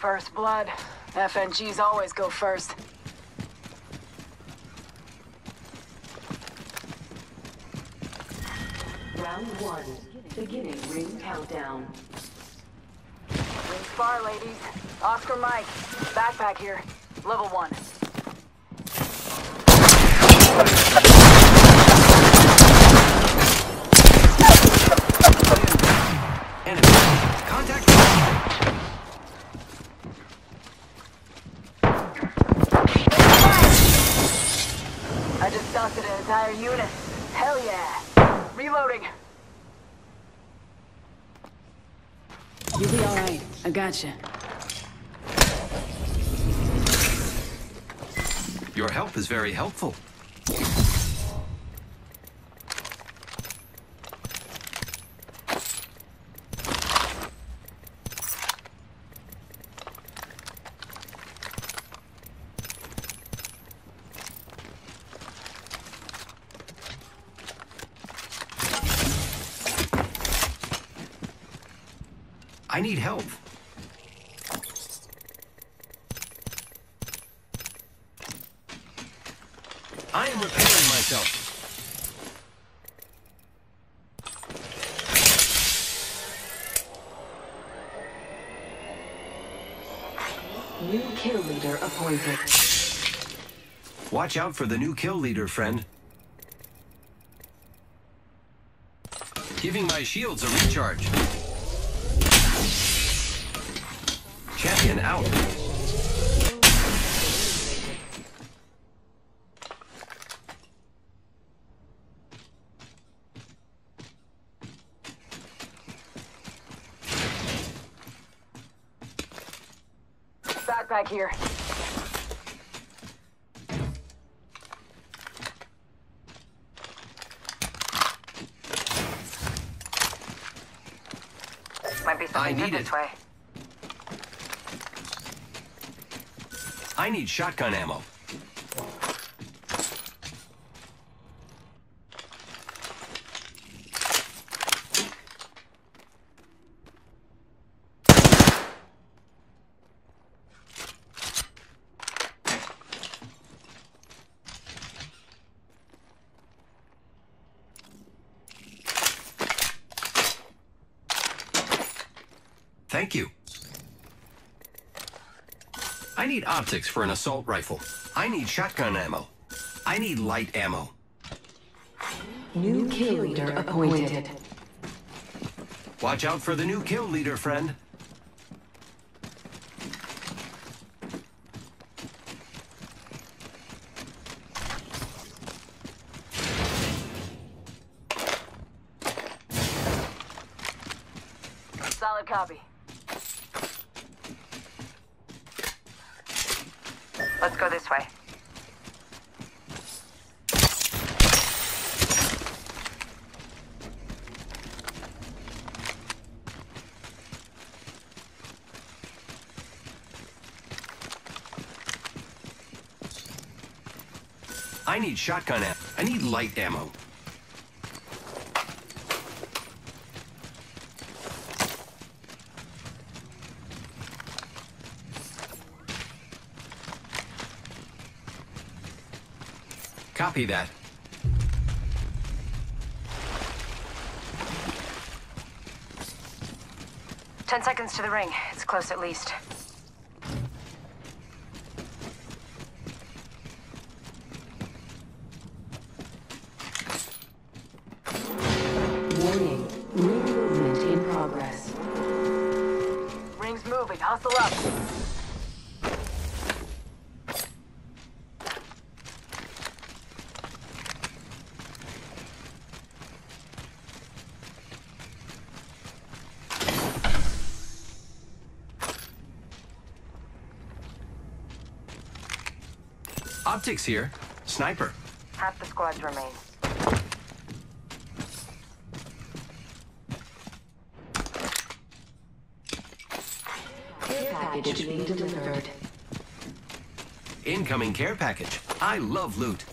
First blood. FNGs always go first. Round one. Beginning ring countdown. Ring spar, ladies. Oscar Mike. Backpack here. Level one. Enemy. Contact. I just dusted an entire unit. Hell yeah. Reloading. You'll be alright. I gotcha. Your help is very helpful. I need help. Watch out for the new kill leader, friend. Giving my shields a recharge. Champion out. Backpack here. Might be I something good need this it. way. I need shotgun ammo. Thank you. I need optics for an assault rifle. I need shotgun ammo. I need light ammo. New kill leader appointed. Watch out for the new kill leader, friend. Solid copy. Let's go this way. I need shotgun ammo. I need light ammo. Copy that. Ten seconds to the ring. It's close at least. Optics here. Sniper. Half the squads remain. Care package being delivered. Incoming care package. I love loot.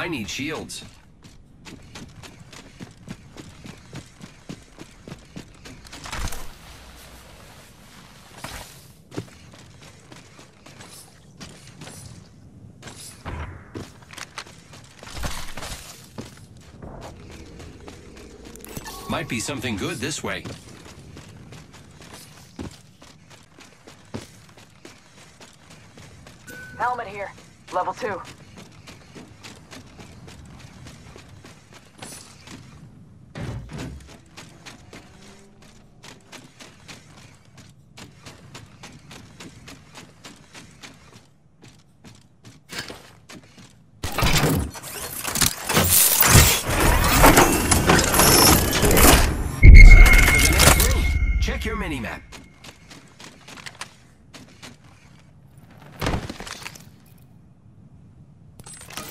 I need shields. Might be something good this way. Helmet here. Level 2.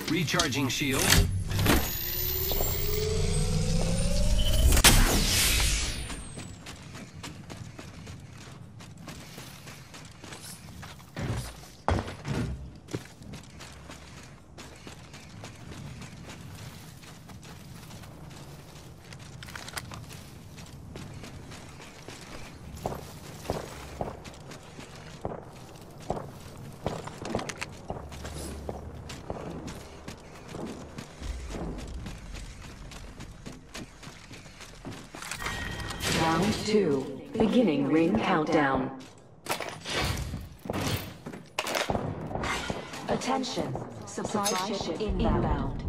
Recharging shield. Round two. Beginning ring countdown. Attention. Supply, ship, inbound.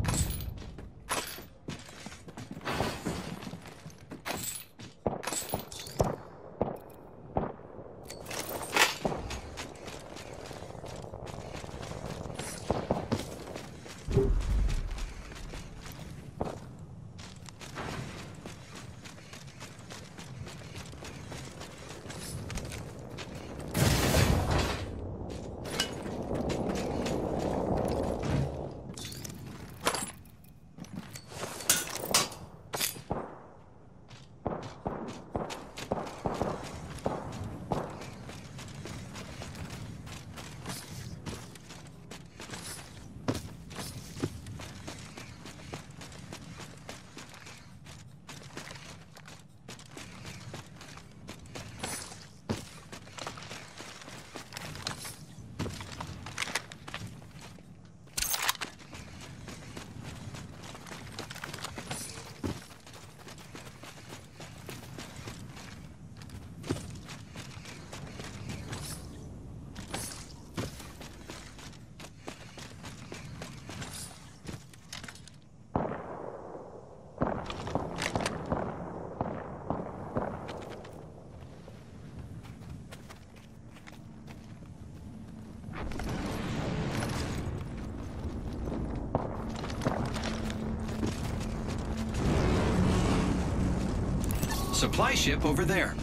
Supply ship over there.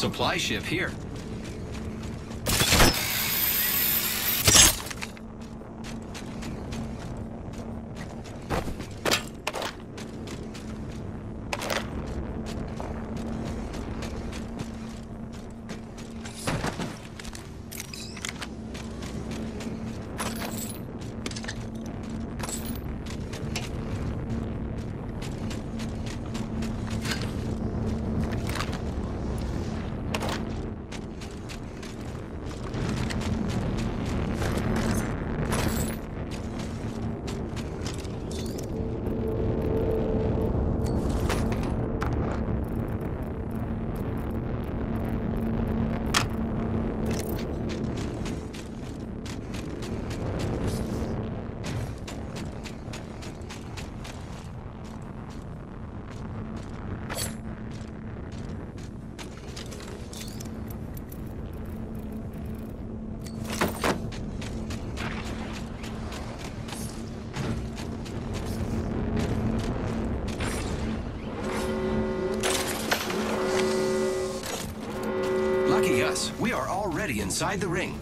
Supply ship here. Are already inside the ring.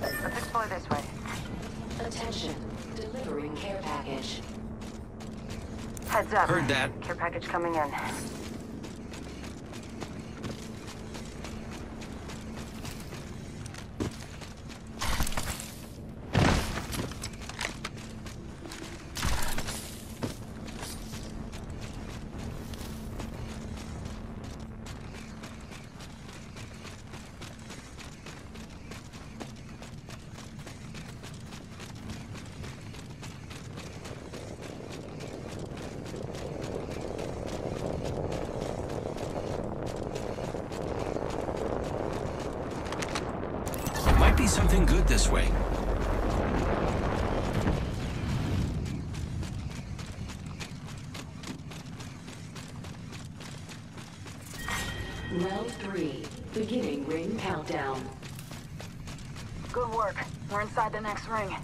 Let's explore this way. Attention. Delivering care package. Heads up. Heard that. Care package coming in. Might be something good this way. Round three. Beginning ring countdown. Good work. We're inside the next ring.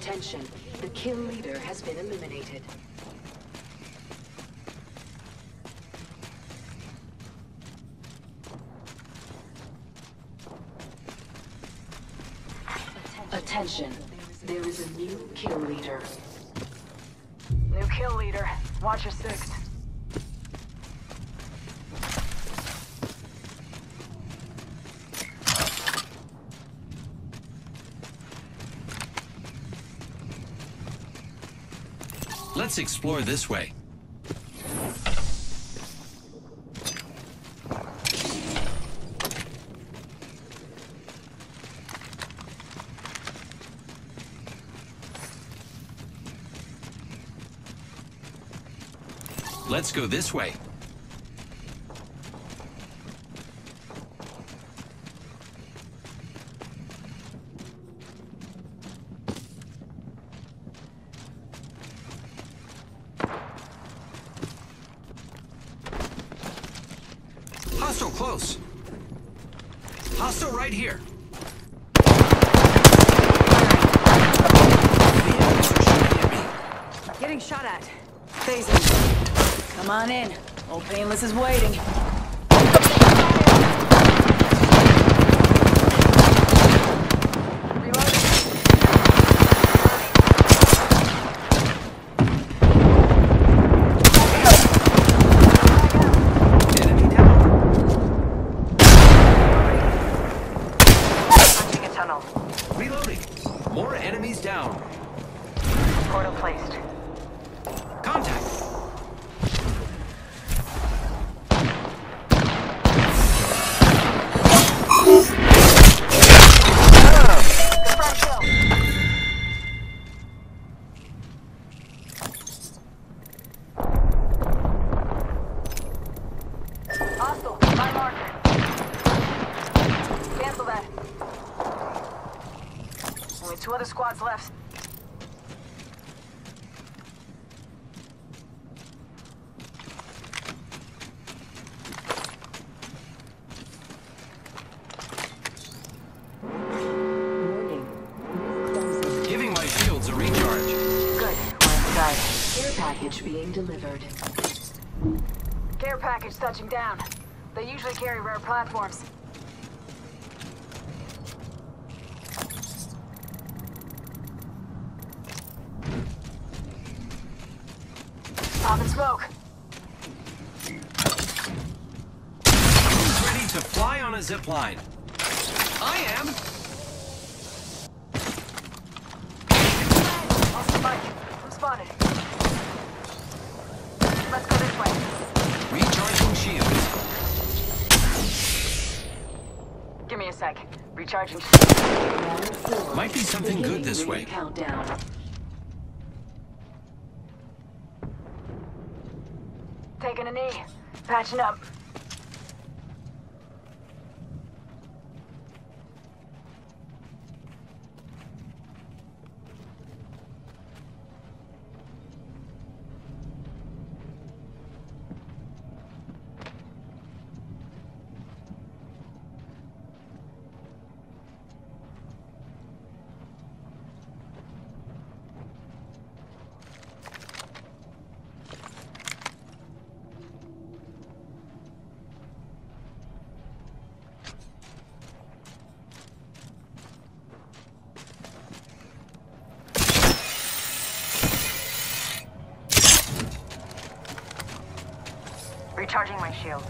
Attention, the kill leader has been eliminated. Attention, there is a new kill leader. New kill leader, watch your 6. Let's explore this way. Let's go this way. Hostile close. Hostile right here. Getting shot at. Phasing. Come on in. Old Painless is waiting. Enemy down. Punching a tunnel. Reloading. More enemies down. Portal placed. Only two other squads left. Warning. Ring closing. Giving my shields a recharge. Good. We're inside. Care package being delivered. Care package touching down. They usually carry rare platforms. Pop and smoke. Who's ready to fly on a zip line? I am. Oscar Mike. I'm spotted. Let's go this way. Recharging shields. Give me a sec. Recharging. Four. Might be something good this way. Countdown. taking a knee. Patching up. Recharging my shields.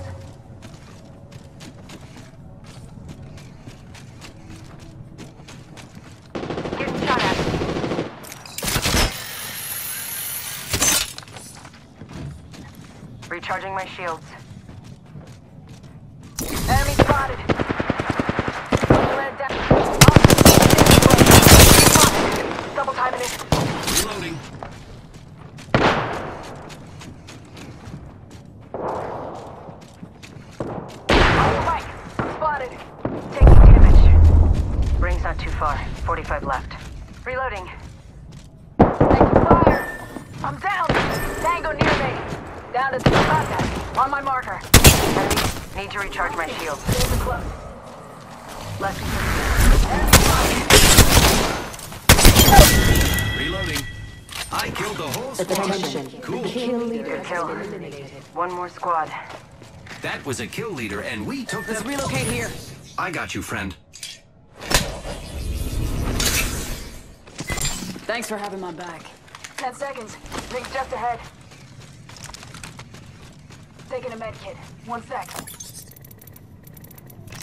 Recharging my shields. Enemy spotted. Land down. Double timing it. Reloading. Oh, Mike. Spotted. Taking damage. Ring's not too far. 45 left. Reloading. Taking fire. I'm down. Tango near me. Down to the contact. On my marker. Enemy, need to recharge my shield. There's a close. Left. Reloading. I killed the whole squad. Attention. Cool. Kill leader has Kill. been eliminated. One more squad. That was a kill leader, and we took Let's them. relocate here. I got you, friend. Thanks for having my back. Ten seconds. Ring's just ahead. Taking a med kit. One sec.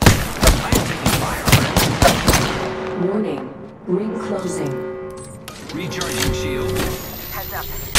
I am taking fire. Warning. Ring closing. Recharging shield. Heads up.